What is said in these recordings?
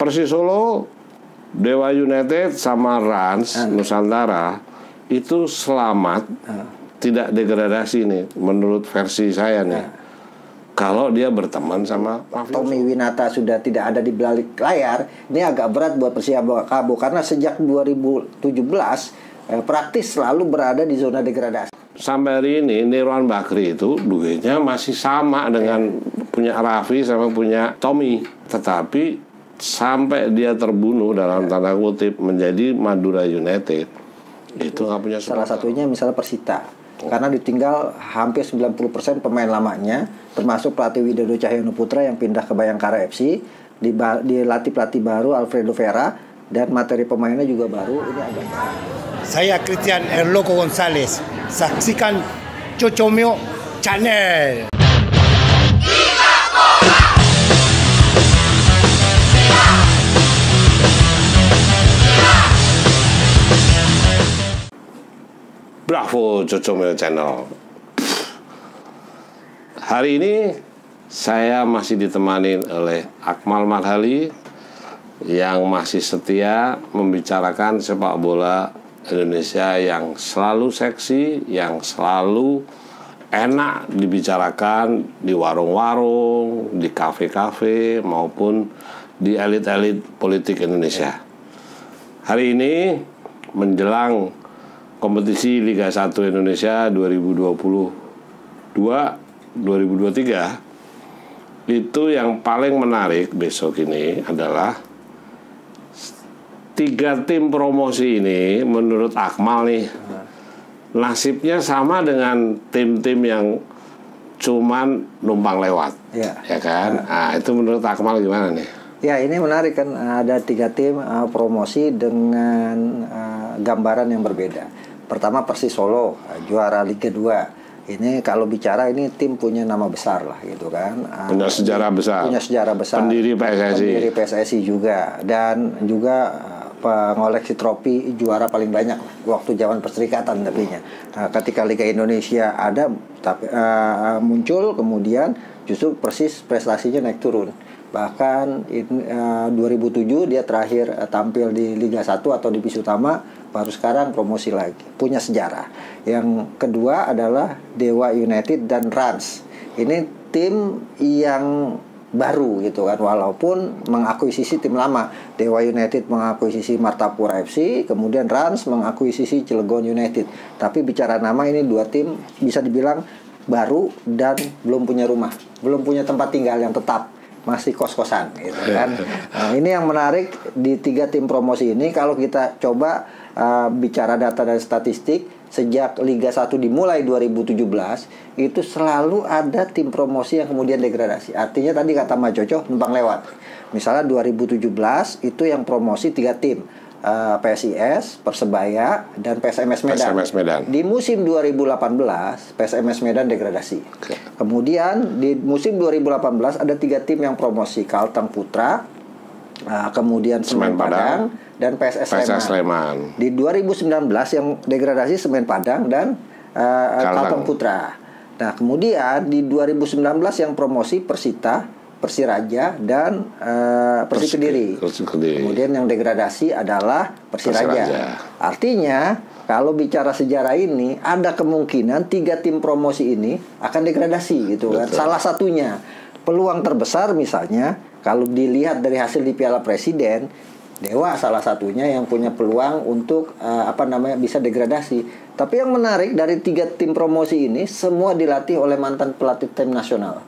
Persis Solo, Dewa United sama Rans Ah. Nusantara itu selamat tidak degradasi nih menurut versi saya nih. Kalau dia berteman sama Mafioso. Tommy Winata sudah tidak ada di balik layar, ini agak berat buat Persikabo karena sejak 2017 eh, praktis selalu berada di zona degradasi. Sampai hari ini Nirwan Bakri itu duitnya masih sama dengan punya Raffi sama punya Tommy. Tetapi sampai dia terbunuh dalam tanda kutip menjadi Madura United itu nggak punya Salah sponsor. satunya misalnya Persita. Karena ditinggal hampir 90% pemain lamanya, termasuk pelatih Widodo Cahyono Putra yang pindah ke Bayangkara FC, dilatih pelatih baru Alfredo Vera dan materi pemainnya juga baru. Ini agak Saya Christian Erloco González. Saksikan Cocomeo Channel. Bravo Cocomeo Channel. Hari ini saya masih ditemani oleh Akmal Marhali yang masih setia membicarakan sepak bola Indonesia yang selalu seksi, yang selalu enak dibicarakan di warung-warung, di kafe-kafe maupun di elit-elit politik Indonesia. Hari ini menjelang kompetisi Liga 1 Indonesia 2022 2023 itu yang paling menarik besok ini adalah tiga tim promosi ini menurut Akmal nih nasibnya sama dengan tim-tim yang cuman numpang lewat Ya. ya kan nah, itu menurut Akmal gimana nih Ya ini menarik kan ada tiga tim uh, promosi dengan uh, gambaran yang berbeda. Pertama Persis Solo juara Liga 2. Ini kalau bicara ini tim punya nama besar lah gitu kan. Uh, Punya sejarah besar. Punya sejarah besar. Pendiri PSSI. Pendiri PSSI juga dan juga uh, pengoleksi trofi juara paling banyak waktu zaman perserikatan tapinya. Nah, ketika Liga Indonesia ada tapi uh, muncul kemudian justru persis prestasinya naik turun. Bahkan in, uh, 2007 dia terakhir uh, tampil di Liga 1 atau divisi utama baru sekarang promosi lagi. Punya sejarah. Yang kedua adalah Dewa United dan Rans. Ini tim yang baru gitu kan walaupun mengakuisisi tim lama Dewa United mengakuisisi Martapura FC kemudian Rans mengakuisisi Cilegon United tapi bicara nama ini dua tim bisa dibilang baru dan belum punya rumah belum punya tempat tinggal yang tetap masih kos-kosan gitu kan nah, ini yang menarik di tiga tim promosi ini kalau kita coba uh, bicara data dan statistik sejak Liga 1 dimulai 2017 itu selalu ada tim promosi yang kemudian degradasi. Artinya tadi kata Mas Jojo numpang lewat. Misalnya 2017 itu yang promosi tiga tim. Eh, PSIS, Persebaya, dan PSMS Medan. PSMS Medan. Di musim 2018 PSMS Medan degradasi. Kemudian di musim 2018 ada tiga tim yang promosi Kalteng Putra, eh, kemudian Semen Semen Padang, Padang, dan PSS PSS Sleman. Sleman Di 2019 yang degradasi Semen Padang dan uh. Kalteng Putra. Nah, kemudian di 2019 yang promosi Persita, Persiraja dan uh, Persik Persik- Kediri. Kemudian yang degradasi adalah Persiraja. Persiraja. Artinya kalau bicara sejarah ini ada kemungkinan tiga tim promosi ini akan degradasi gitu kan. Betul. Salah satunya peluang terbesar misalnya kalau dilihat dari hasil di Piala Presiden Dewa salah satunya yang punya peluang untuk eh, apa namanya bisa degradasi. Tapi yang menarik dari tiga tim promosi ini semua dilatih oleh mantan pelatih tim nasional.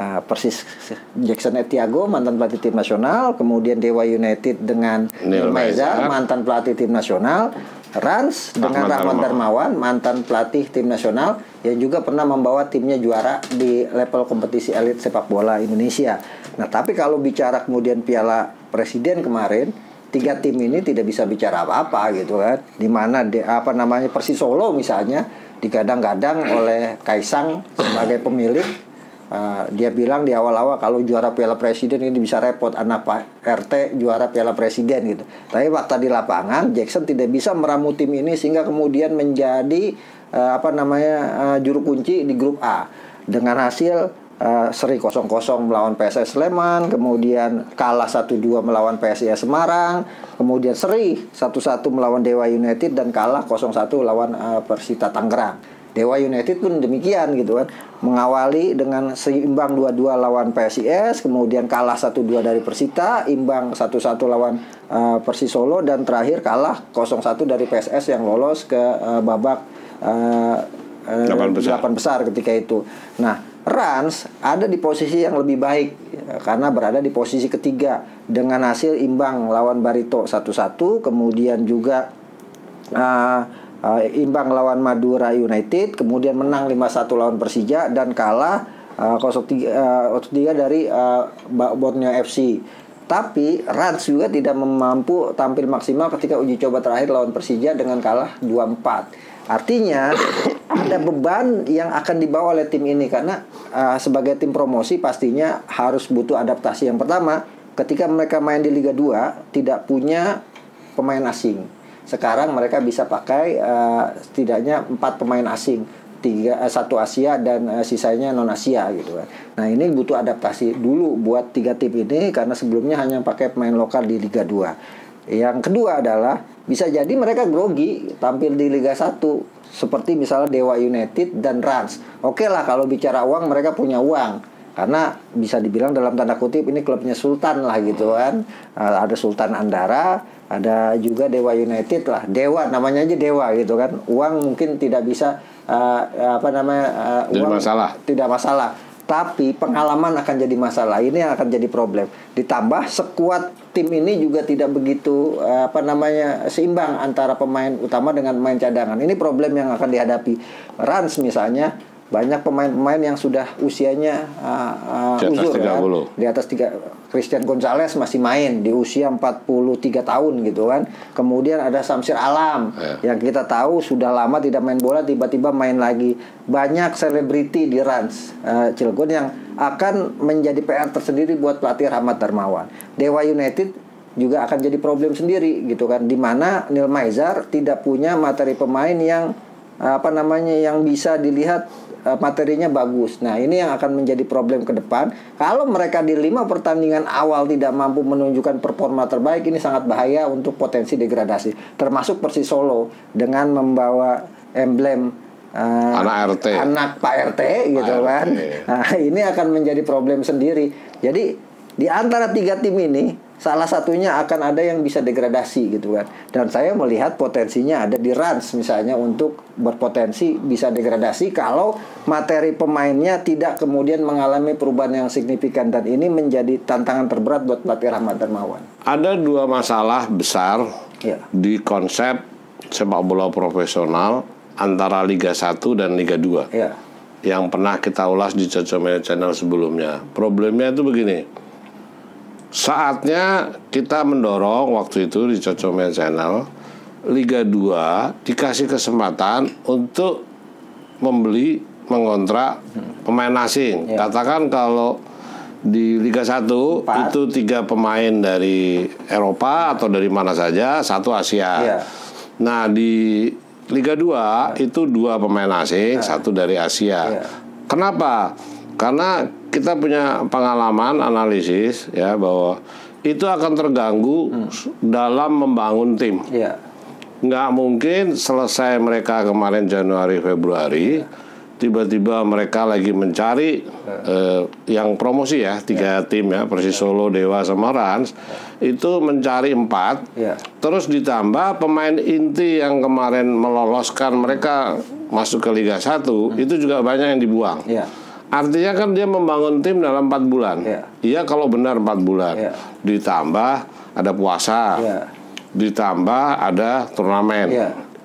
Ah, persis Jackson Etiago mantan pelatih tim nasional, kemudian Dewa United dengan Neil Maizar. mantan pelatih tim nasional, Rans dengan Rahman Darmawan. Mantan pelatih tim nasional yang juga pernah membawa timnya juara di level kompetisi elit sepak bola Indonesia. Nah, tapi kalau bicara kemudian Piala Presiden kemarin, tiga tim ini tidak bisa bicara apa-apa gitu kan. Di mana de- apa namanya Persis Solo misalnya digadang-gadang oleh Kaisang sebagai pemilik Uh, dia bilang di awal-awal kalau juara Piala Presiden ini bisa repot anak Pak RT juara Piala Presiden gitu. Tapi waktu di lapangan Jackson tidak bisa meramu tim ini sehingga kemudian menjadi uh, apa namanya uh, juru kunci di grup A dengan hasil eh, seri 0-0 melawan PSS Sleman, kemudian kalah 1-2 melawan PSIS Semarang, kemudian seri 1-1 melawan Dewa United dan kalah 0-1 lawan eh, Persita Tangerang. Dewa United pun demikian gitu kan mengawali dengan seimbang 2-2 lawan PSIS kemudian kalah 1-2 dari Persita imbang 1-1 lawan uh, Persis Solo dan terakhir kalah 0-1 dari PSS yang lolos ke uh, babak uh, uh, Delapan besar. delapan besar ketika itu nah Rans ada di posisi yang lebih baik ya, karena berada di posisi ketiga dengan hasil imbang lawan Barito 1-1 kemudian juga uh, uh, imbang lawan Madura United, kemudian menang 5-1 lawan Persija dan kalah uh, 0-3 uh, 0-3 dari uh, Borneo FC. Tapi Rans juga tidak mampu tampil maksimal ketika uji coba terakhir lawan Persija dengan kalah 2-4. Artinya ada beban yang akan dibawa oleh tim ini karena uh, sebagai tim promosi pastinya harus butuh adaptasi. Yang pertama, ketika mereka main di Liga 2 tidak punya pemain asing. Sekarang mereka bisa pakai eh, setidaknya empat pemain asing, tiga eh, satu Asia dan eh, sisanya non Asia gitu kan. Nah ini butuh adaptasi dulu buat tiga tim ini karena sebelumnya hanya pakai pemain lokal di Liga 2 Yang kedua adalah bisa jadi mereka grogi tampil di Liga 1 seperti misalnya Dewa United dan Rans. Oke lah kalau bicara uang mereka punya uang karena bisa dibilang dalam tanda kutip ini klubnya Sultan lah gitu kan. Uh, ada Sultan Andara ada juga Dewa United lah. Dewa namanya aja Dewa gitu kan. Uang mungkin tidak bisa uh, apa namanya uh, Jadi uang masalah. tidak masalah. Tapi pengalaman akan jadi masalah. Ini yang akan jadi problem. Ditambah sekuat tim ini juga tidak begitu uh, apa namanya seimbang antara pemain utama dengan pemain cadangan. Ini problem yang akan dihadapi. Rans misalnya banyak pemain-pemain yang sudah usianya uh, uh, Di atas uzur kan. 30. di atas tiga Christian Gonzalez masih main di usia 43 tahun gitu kan kemudian ada Samsir Alam Ya. yang kita tahu sudah lama tidak main bola tiba-tiba main lagi banyak selebriti di Rans uh, Cilegon yang akan menjadi PR tersendiri buat pelatih Rahmat Darmawan Dewa United juga akan jadi problem sendiri gitu kan di mana Neil Maizar tidak punya materi pemain yang apa namanya yang bisa dilihat eh, materinya bagus. Nah, ini yang akan menjadi problem ke depan. Kalau mereka di lima pertandingan awal tidak mampu menunjukkan performa terbaik, ini sangat bahaya untuk potensi degradasi. Termasuk Persis Solo dengan membawa emblem eh, Anak RT. anak Pak RT gitu RT. kan. Nah, ini akan menjadi problem sendiri. Jadi di antara tiga tim ini salah satunya akan ada yang bisa degradasi gitu kan. Dan saya melihat potensinya ada di Rans misalnya untuk berpotensi bisa degradasi kalau materi pemainnya tidak kemudian mengalami perubahan yang signifikan dan ini menjadi tantangan terberat buat pelatih Rahmat Darmawan. Ada dua masalah besar Ya. di konsep sepak bola profesional antara Liga 1 dan Liga 2 Ya. yang pernah kita ulas di Cocomel Channel sebelumnya. Problemnya itu begini. Saatnya kita mendorong waktu itu di Cocomel Channel Liga 2 dikasih kesempatan untuk membeli mengontrak pemain asing. Ya. Katakan kalau di Liga 1 Empat. itu tiga pemain dari Eropa atau dari mana saja, satu Asia. Iya. Nah, di Liga 2 itu dua pemain asing, satu dari Asia. Iya. Kenapa? Karena kita punya pengalaman analisis ya bahwa itu akan terganggu dalam membangun tim. Ya. Nggak mungkin selesai mereka kemarin Januari Februari tiba-tiba mereka lagi mencari eh, yang promosi ya tiga tim ya Persis Solo Dewa sama Rans itu mencari empat Ya. terus ditambah pemain inti yang kemarin meloloskan mereka masuk ke Liga 1 itu juga banyak yang dibuang Ya. Artinya kan dia membangun tim dalam empat bulan. Iya. Iya kalau benar empat bulan. Iya. Ditambah ada puasa. Iya. Ditambah ada turnamen.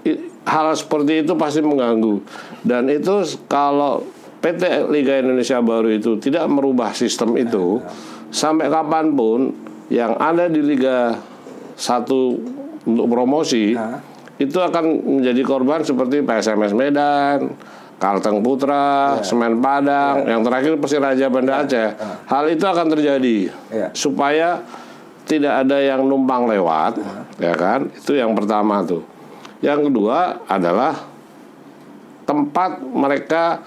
I- Hal seperti itu pasti mengganggu. Dan itu kalau PT Liga Indonesia Baru itu tidak merubah sistem itu sampai kapan pun yang ada di Liga 1 untuk promosi Nah. itu akan menjadi korban seperti PSMS Medan, Kalteng Putra, Semen Padang, yang terakhir Persiraja Banda Aceh. Hal itu akan terjadi Ya. supaya tidak ada yang numpang lewat, ya kan? Itu yang pertama tuh. Yang kedua adalah tempat mereka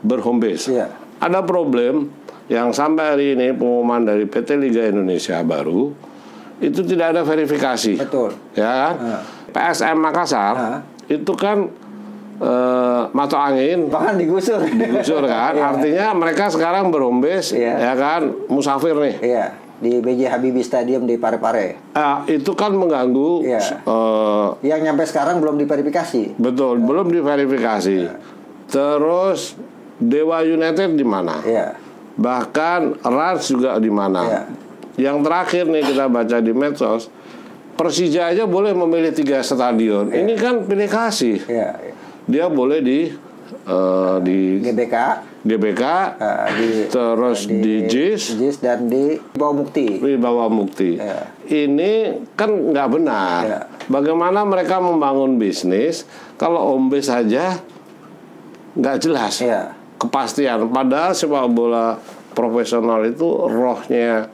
berhome base. Iya. ada problem yang sampai hari ini pengumuman dari PT Liga Indonesia baru itu tidak ada verifikasi. Betul. Ya kan? PSM Makassar itu kan eh, mata angin Bahkan digusur. digusur kan. Iya. Artinya mereka sekarang berombes Iya. ya kan musafir nih. Iya, di BJ Habibie Stadium di Parepare. Ah, itu kan mengganggu Iya. eh, Yang nyampe sekarang belum diverifikasi. betul belum diverifikasi. Terus Dewa United di mana? Iya. Bahkan Rans juga di mana? Iya. Yang terakhir nih kita baca di medsos, Persija aja boleh memilih tiga stadion. Ini kan pilih kasih. Iya. Dia boleh di eh, di GBK GBK, eh, di terus di, JIS, JIS dan di Bawah Mukti. di bawah mukti. Iya. Ini kan nggak benar. Iya. Bagaimana mereka membangun bisnis kalau ombe saja nggak jelas Iya. kepastian. Padahal sepak bola profesional itu rohnya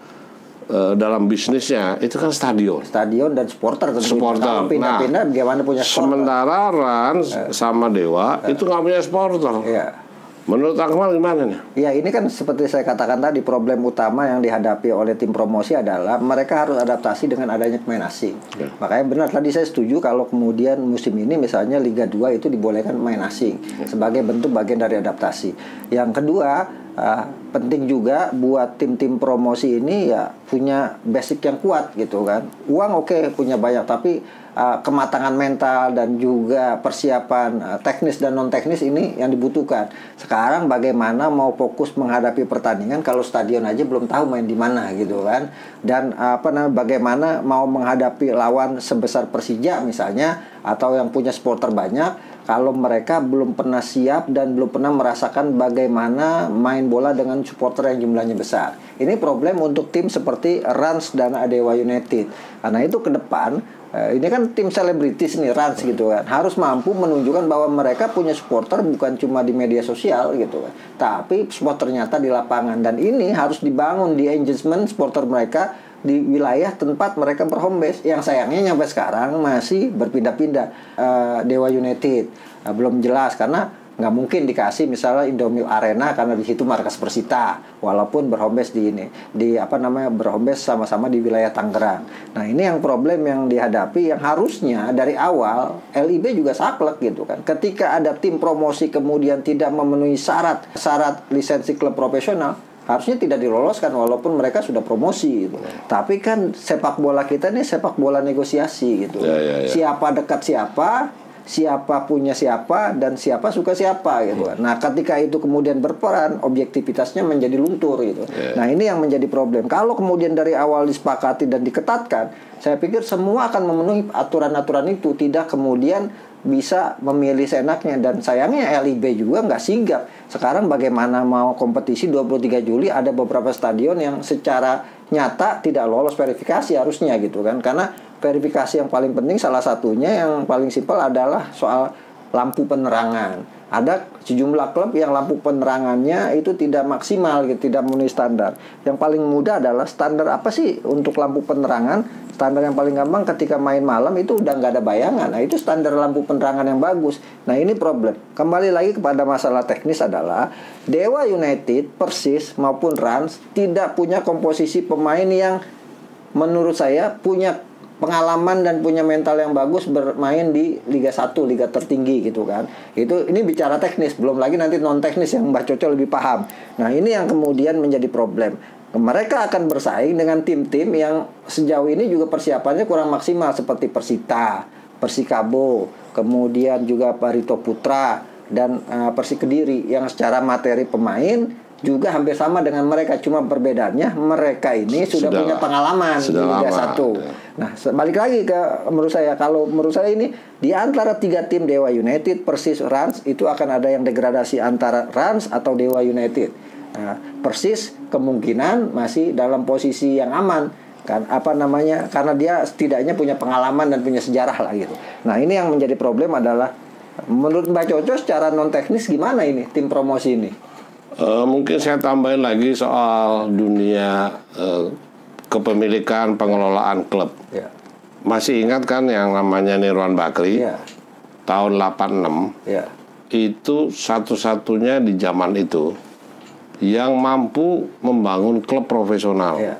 eh, dalam bisnisnya itu kan stadion. Stadion dan supporter tentunya. Supporter. Pindah-pindah Nah, bagaimana punya supporter? Sementara Rans sama Dewa itu nggak punya supporter. Iya. Menurut Akmal gimana nih? Ya ini kan seperti saya katakan tadi problem utama yang dihadapi oleh tim promosi adalah mereka harus adaptasi dengan adanya pemain asing. Makanya benar tadi saya setuju kalau kemudian musim ini misalnya Liga 2 itu dibolehkan pemain asing sebagai bentuk bagian dari adaptasi. Yang kedua ah, penting juga buat tim-tim promosi ini ya punya basic yang kuat gitu kan. Uang oke punya banyak tapi ah, kematangan mental dan juga persiapan ah, teknis dan non teknis ini yang dibutuhkan. Sekarang bagaimana mau fokus menghadapi pertandingan kalau stadion aja belum tahu main di mana gitu kan. Dan apa namanya bagaimana mau menghadapi lawan sebesar Persija misalnya atau yang punya supporter banyak kalau mereka belum pernah siap dan belum pernah merasakan bagaimana main bola dengan supporter yang jumlahnya besar. Ini problem untuk tim seperti Rans dan Adewa United. Karena itu ke depan eh, ini kan tim selebritis nih Rans gitu kan. Harus mampu menunjukkan bahwa mereka punya supporter bukan cuma di media sosial gitu kan. Tapi supporter nyata di lapangan. Dan ini harus dibangun di engagement supporter mereka di wilayah tempat mereka berhome base. Yang sayangnya sampai sekarang masih berpindah-pindah Eh, Dewa United. Eh, belum jelas karena nggak mungkin dikasih misalnya Indomil Arena karena di situ markas Persita walaupun berhome base di ini di apa namanya berhome base sama-sama di wilayah Tangerang. Nah ini yang problem yang dihadapi yang harusnya dari awal LIB juga saklek gitu kan. Ketika ada tim promosi kemudian tidak memenuhi syarat syarat lisensi klub profesional harusnya tidak diloloskan walaupun mereka sudah promosi gitu. Tapi kan sepak bola kita ini sepak bola negosiasi gitu. Ya, ya, ya. Siapa dekat siapa, siapa punya siapa dan siapa suka siapa gitu kan. Nah, ketika itu kemudian berperan, objektivitasnya menjadi luntur gitu. Nah, ini yang menjadi problem. Kalau kemudian dari awal disepakati dan diketatkan, saya pikir semua akan memenuhi aturan-aturan itu, tidak kemudian bisa memilih seenaknya dan sayangnya LIB juga nggak sigap. Sekarang bagaimana mau kompetisi 23 Juli ada beberapa stadion yang secara nyata tidak lolos verifikasi harusnya gitu kan. Karena verifikasi yang paling penting salah satunya yang paling simpel adalah soal lampu penerangan. Ada sejumlah klub yang lampu penerangannya itu tidak maksimal gitu, tidak memenuhi standar. Yang paling mudah adalah standar apa sih untuk lampu penerangan? Standar yang paling gampang ketika main malam itu udah nggak ada bayangan. Nah itu standar lampu penerangan yang bagus. Nah ini problem. Kembali lagi kepada masalah teknis adalah Dewa United, Persis maupun Rans tidak punya komposisi pemain yang menurut saya punya pengalaman dan punya mental yang bagus bermain di Liga 1, liga tertinggi gitu kan. Itu ini bicara teknis, belum lagi nanti non teknis yang Mbak Coco lebih paham. Nah, ini yang kemudian menjadi problem. Mereka akan bersaing dengan tim-tim yang sejauh ini juga persiapannya kurang maksimal seperti Persita, Persikabo, kemudian juga Barito Putra dan uh, Persik Kediri yang secara materi pemain juga hampir sama dengan mereka cuma perbedaannya mereka ini sudah, Sudah- punya pengalaman di sudah Liga lama, 1. ya. Nah, balik lagi ke menurut saya kalau menurut saya ini di antara tiga tim Dewa United, Persis, Rans itu akan ada yang degradasi antara Rans atau Dewa United. Nah, Persis kemungkinan masih dalam posisi yang aman kan apa namanya karena dia setidaknya punya pengalaman dan punya sejarah lah gitu. Nah, ini yang menjadi problem adalah menurut Mbak Coco secara non teknis gimana ini tim promosi ini? Eh, mungkin saya tambahin lagi soal dunia eh, kepemilikan pengelolaan klub. Ya. Masih ingat kan yang namanya Nirwan Bakri Iya. tahun 86 Ya. itu satu-satunya di zaman itu yang mampu membangun klub profesional. Iya.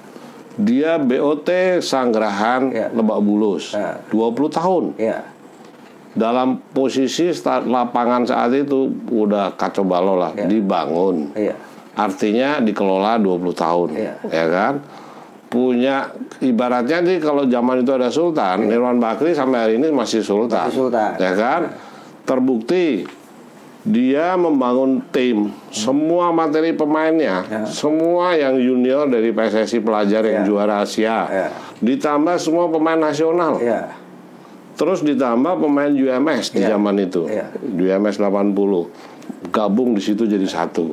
Dia BOT Sanggerahan Iya. Lebak Bulus, Iya. 20 tahun. Iya. Dalam posisi start lapangan saat itu udah kacau balau lah, Iya. dibangun. Iya. Artinya dikelola 20 tahun, Iya. ya kan? Punya ibaratnya nih kalau zaman itu ada sultan, Nirwan Bakri sampai hari ini masih sultan. Masih sultan. Ya kan? Terbukti dia membangun tim, semua materi pemainnya, Ya. semua yang junior dari PSSI pelajar yang Ya. juara Asia, Ya. ditambah semua pemain nasional. Iya. Terus ditambah pemain UMS di Iya. zaman itu. Iya. UMS 80. Gabung di situ jadi satu.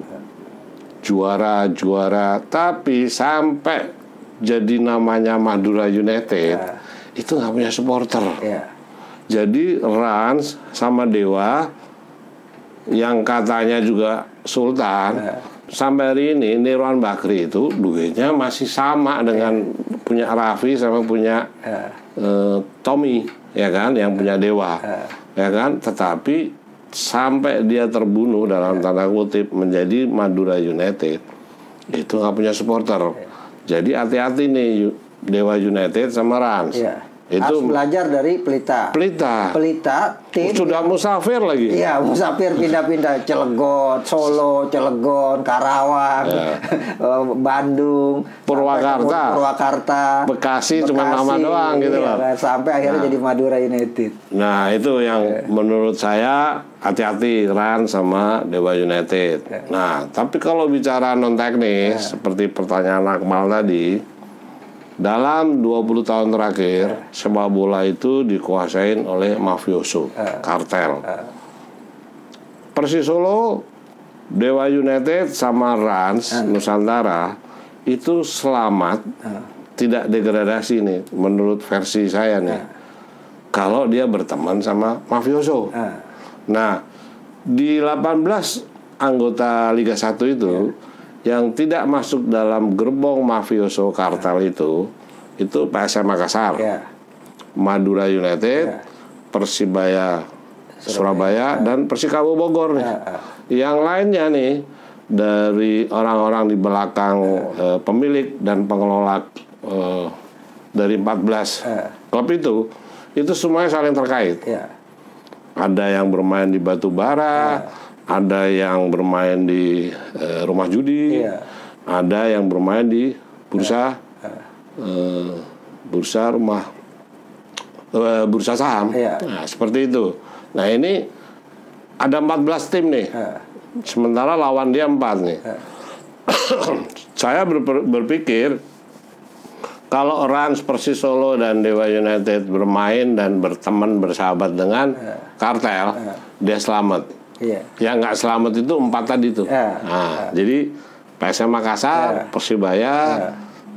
Juara, juara. Tapi sampai jadi namanya Madura United, Iya. itu nggak punya supporter. Iya. Jadi Rans sama Dewa yang katanya juga Sultan Iya. sampai hari ini Nirwan Bakri itu duitnya masih sama dengan punya Raffi sama punya Iya. eh, Tommy ya kan yang punya Dewa Iya. ya kan? Tetapi sampai dia terbunuh dalam tanda kutip menjadi Madura United itu nggak punya supporter. Jadi hati-hati nih Dewa United sama Rans. Iya. Itu Harus belajar dari Pelita. Pelita Pelita tim sudah musafir lagi Iya, musafir pindah-pindah Cilegon, Solo, Cilegon, Karawang, Ya. Bandung, Purwakarta. Purwakarta, Bekasi cuma nama doang gitu iya loh. sampai akhirnya jadi Madura United. Nah itu yang menurut saya hati-hati Ran sama Dewa United. Nah tapi kalau bicara non teknis seperti pertanyaan Akmal tadi, dalam 20 tahun terakhir sepak bola itu dikuasain oleh mafioso, kartel. Persis Solo, Dewa United sama Rans Nusantara itu selamat tidak degradasi nih menurut versi saya nih. Kalau dia berteman sama mafioso. Ah. Nah, di 18 anggota Liga 1 itu yang tidak masuk dalam gerbong mafioso kartel itu itu PSM Makassar, Ya, Madura United, Ya. Persibaya Surabaya, dan Persikabo Bogor nih. Ya, ya. Yang lainnya nih dari orang-orang di belakang eh, pemilik dan pengelola eh, dari 14 Ya. klub itu itu semuanya saling terkait. ya, Ada yang bermain di batu bara, ada yang bermain di eh, rumah judi, Iya. ada yang bermain di bursa eh, bursa rumah eh, bursa saham. Iya. Nah, seperti itu. Nah, ini ada 14 tim nih. ya, Sementara lawan dia 4 nih. Saya ber- berpikir kalau Rans Persis Solo dan Dewa United bermain dan berteman bersahabat dengan kartel, dia selamat. Iya, Yang nggak selamat itu empat tadi tuh. Ya. Nah, jadi PSM Makassar, Ya. Persibaya,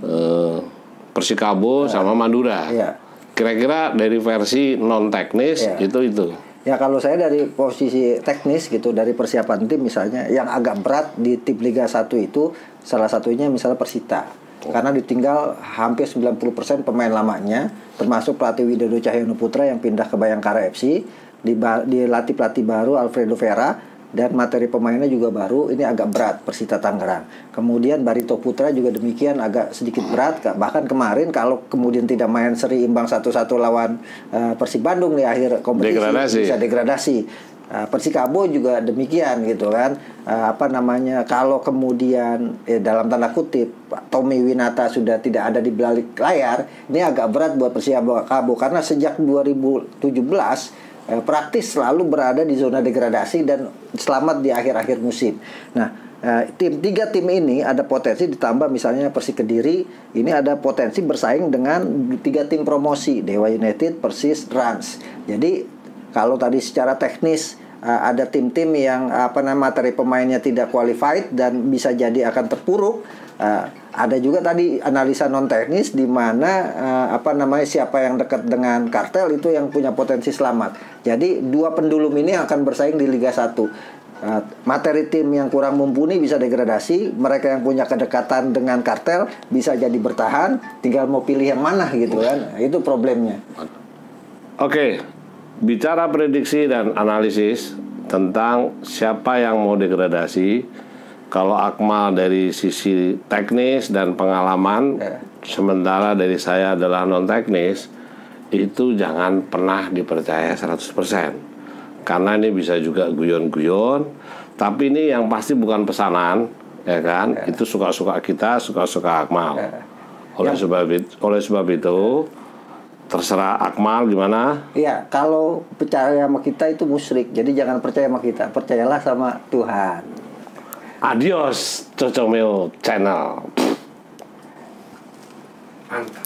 eh, Persikabo, sama Madura. Ya. Kira-kira dari versi non teknis Ya. itu itu. Ya kalau saya dari posisi teknis gitu dari persiapan tim misalnya yang agak berat di tim Liga 1 itu salah satunya misalnya Persita. Karena ditinggal hampir 90% pemain lamanya termasuk pelatih Widodo Cahyono Putra yang pindah ke Bayangkara FC dilatih pelatih baru Alfredo Vera dan materi pemainnya juga baru ini agak berat Persita Tangerang. Kemudian Barito Putra juga demikian agak sedikit berat bahkan kemarin kalau kemudian tidak main seri imbang satu-satu lawan eh, Persib Bandung di akhir kompetisi Degradasi. bisa degradasi. Uh, Persikabo juga demikian gitu kan. Uh, apa namanya kalau kemudian eh, dalam tanda kutip Tommy Winata sudah tidak ada di balik layar, ini agak berat buat Persikabo karena sejak 2017 eh, praktis selalu berada di zona degradasi dan selamat di akhir-akhir musim. Nah, eh, tim tiga tim ini ada potensi ditambah misalnya Persik Kediri ini ada potensi bersaing dengan tiga tim promosi Dewa United, Persis, Rans. Jadi kalau tadi secara teknis uh, ada tim-tim yang apa namanya materi pemainnya tidak qualified dan bisa jadi akan terpuruk. Uh, ada juga tadi analisa non teknis di mana uh, apa namanya siapa yang dekat dengan kartel itu yang punya potensi selamat. Jadi dua pendulum ini akan bersaing di Liga 1. Uh, materi tim yang kurang mumpuni bisa degradasi, mereka yang punya kedekatan dengan kartel bisa jadi bertahan, tinggal mau pilih yang mana gitu kan. Itu problemnya. Oke, bicara prediksi dan analisis tentang siapa yang mau degradasi, Kalau Akmal dari sisi teknis dan pengalaman, Ya. sementara dari saya adalah non teknis, itu jangan pernah dipercaya 100%. Karena ini bisa juga guyon-guyon, tapi ini yang pasti bukan pesanan, ya kan? Itu suka-suka kita, suka-suka Akmal. Oleh sebab itu, oleh sebab itu terserah Akmal gimana? Iya, kalau percaya sama kita itu musyrik. Jadi jangan percaya sama kita, percayalah sama Tuhan. Adios Cocomeo Channel. Mantap.